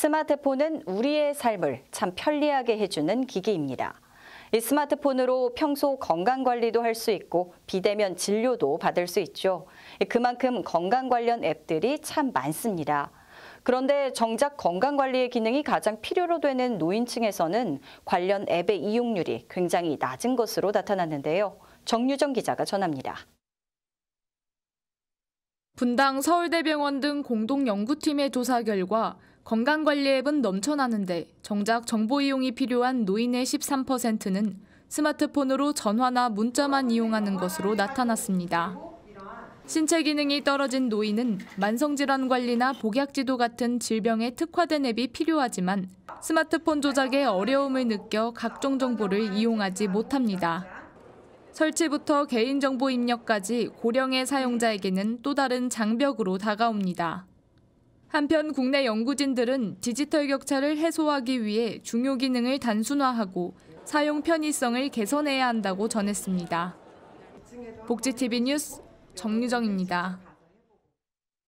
스마트폰은 우리의 삶을 참 편리하게 해주는 기기입니다. 이 스마트폰으로 평소 건강 관리도 할 수 있고 비대면 진료도 받을 수 있죠. 그만큼 건강 관련 앱들이 참 많습니다. 그런데 정작 건강 관리의 기능이 가장 필요로 되는 노인층에서는 관련 앱의 이용률이 굉장히 낮은 것으로 나타났는데요. 정유정 기자가 전합니다. 분당 서울대병원 등 공동 연구팀의 조사 결과 건강관리 앱은 넘쳐나는데 정작 정보 이용이 필요한 노인의 13%는 스마트폰으로 전화나 문자만 이용하는 것으로 나타났습니다. 신체 기능이 떨어진 노인은 만성질환 관리나 복약지도 같은 질병에 특화된 앱이 필요하지만 스마트폰 조작에 어려움을 느껴 각종 정보를 이용하지 못합니다. 설치부터 개인정보 입력까지 고령의 사용자에게는 또 다른 장벽으로 다가옵니다. 한편 국내 연구진들은 디지털 격차를 해소하기 위해 중요 기능을 단순화하고 사용 편의성을 개선해야 한다고 전했습니다. 복지TV 뉴스 정유정입니다.